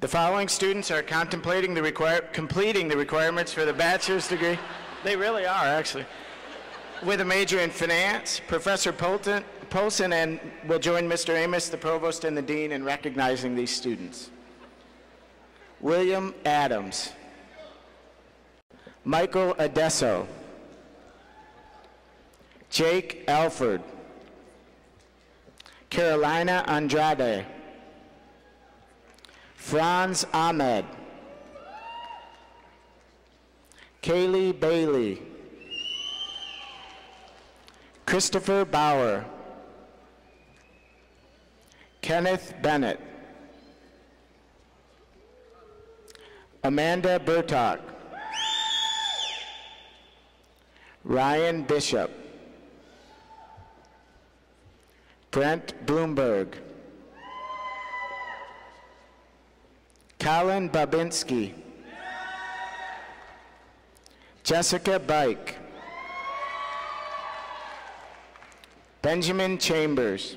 The following students are contemplating the require, completing the requirements for the bachelor's degree. They really are, actually. With a major in finance, Professor Polton, Polson and will join Mr. Amos, the provost, and the dean in recognizing these students. William Adams. Michael Adesso. Jake Alford. Carolina Andrade. Franz Ahmed. Kaylee Bailey. Christopher Bauer. Kenneth Bennett. Amanda Burtock. Ryan Bishop. Brent Bloomberg. Colin Babinski. Jessica Bike. Benjamin Chambers.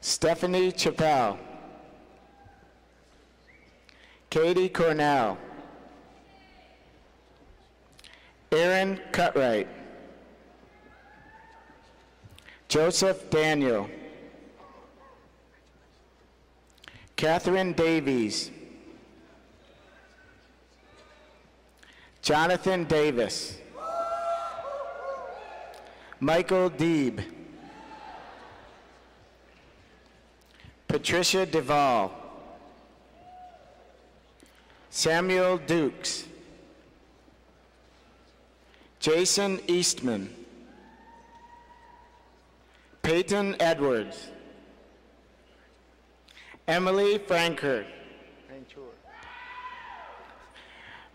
Stephanie Chappelle. Katie Cornell. Aaron Cutright. Joseph Daniel. Catherine Davies. Jonathan Davis. Michael Deeb. Patricia Duvall. Samuel Dukes. Jason Eastman. Peyton Edwards. Emily Franker.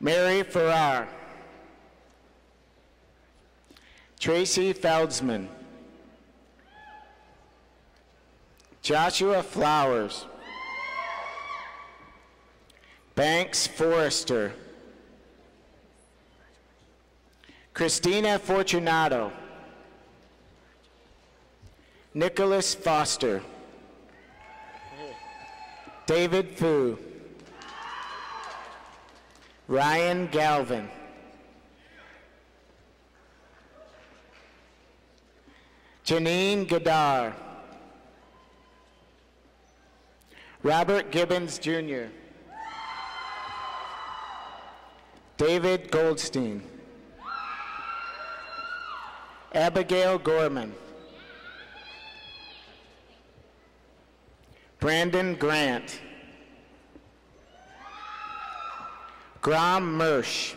Mary Farrar. Tracy Feldsman. Joshua Flowers. Banks Forrester. Christina Fortunato. Nicholas Foster. David Fu. Ryan Galvin. Janine Gadar. Robert Gibbons Jr. David Goldstein. Abigail Gorman. Brandon Grant. Graham Mersch.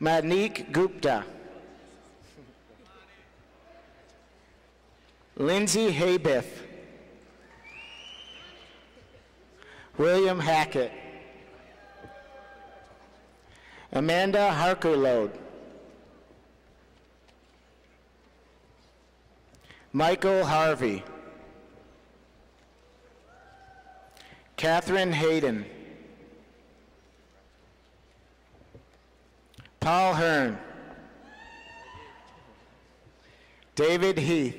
Manik Gupta. Lindsay Haybiff. William Hackett. Amanda Harkerlode. Michael Harvey. Catherine Hayden. Paul Hearn. David Heath.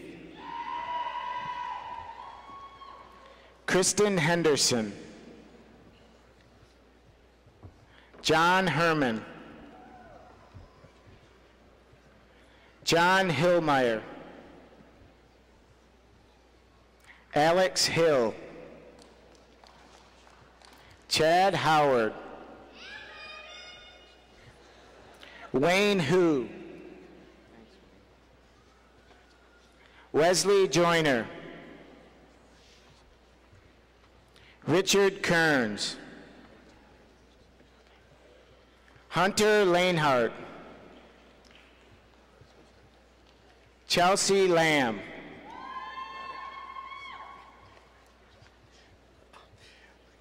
Kristen Henderson. John Herman. John Hillmeyer. Alex Hill. Chad Howard. Wayne Hu. Wesley Joyner. Richard Kearns. Hunter Lanehart. Chelsea Lamb.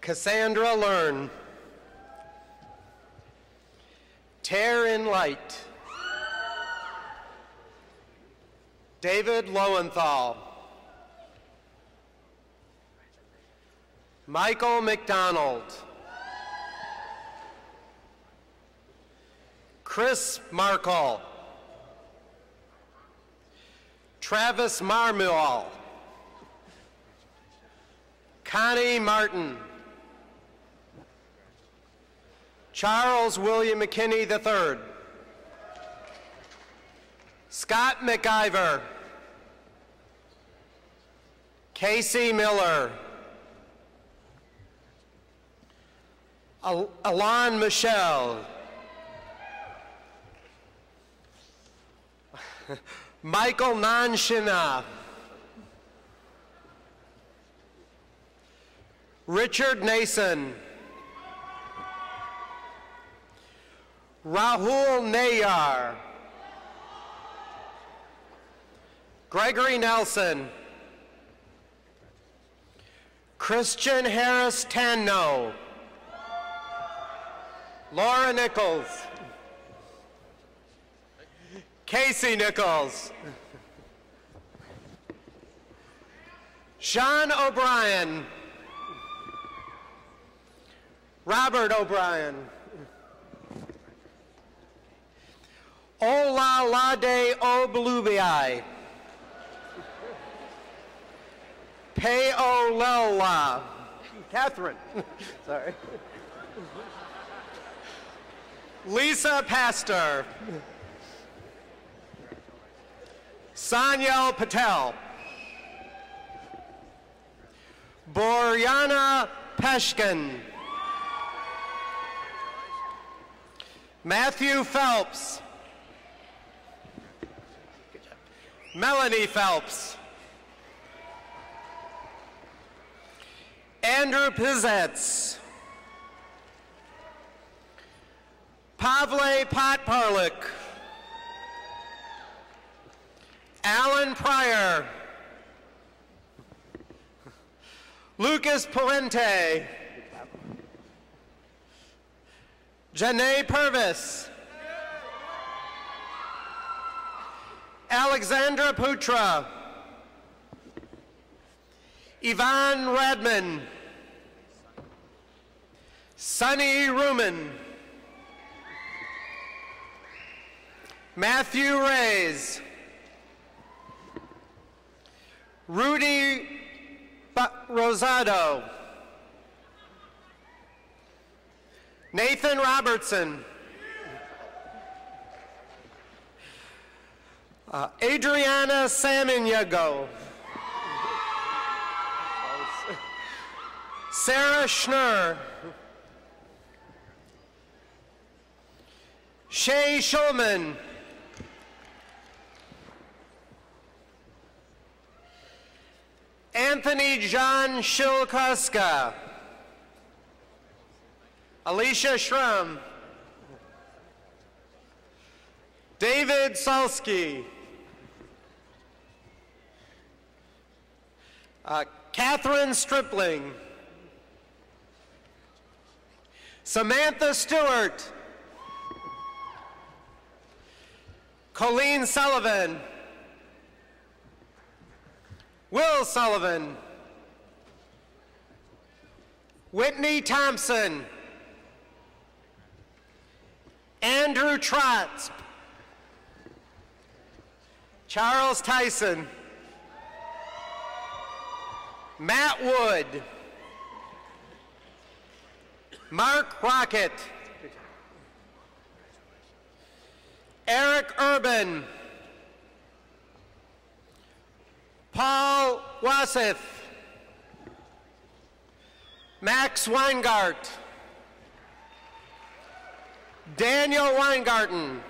Cassandra Learn. Tear Light. David Lowenthal. Michael McDonald. Chris Markle. Travis Marmual. Connie Martin. Charles William McKinney III. Scott McIver. Casey Miller. Al- Alon Michelle. Michael Nanshina. Richard Nason. Rahul Nayar. Gregory Nelson. Christian Harris Tanno. Laura Nichols. Casey Nichols. Sean O'Brien. Robert O'Brien. Olalade Oblubi. Peolela. Catherine. Sorry. Lisa Pastor. Sanyal Patel. Boryana Peshkin. Matthew Phelps. Melanie Phelps. Andrew Pizetz. Pavle Potparlik. Alan Pryor. Lucas Puente. Janae Purvis. Alexandra Putra. Ivan Radman. Sunny Ruman. Matthew Reyes. Rudy Rosado. Nathan Robertson. Uh, Adriana Samaniego. Sarah Schnur. Shay Schulman. Anthony John Shilkuska. Alicia Schrum. David Salsky. Uh, Catherine Stripling. Samantha Stewart. Colleen Sullivan. Will Sullivan. Whitney Thompson. Andrew Trotz. Charles Tyson. Matt Wood. Mark Rocket. Eric Urban. Paul Wasif. Max Weingart. Daniel Weingarten.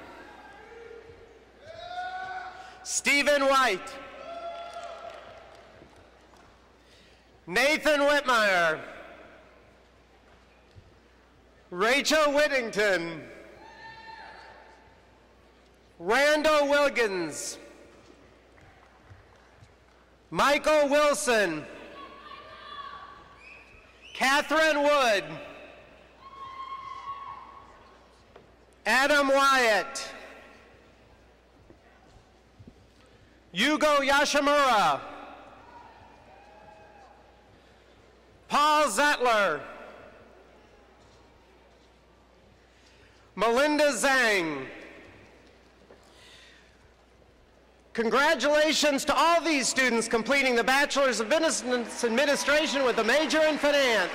Stephen White. Nathan Whitmire. Rachel Whittington. Randall Wilkins. Michael Wilson. Catherine Wood. Adam Wyatt. Yugo Yashimura. Paul Zettler. Melinda Zhang. Congratulations to all these students completing the Bachelor's of Business Administration with a major in Finance.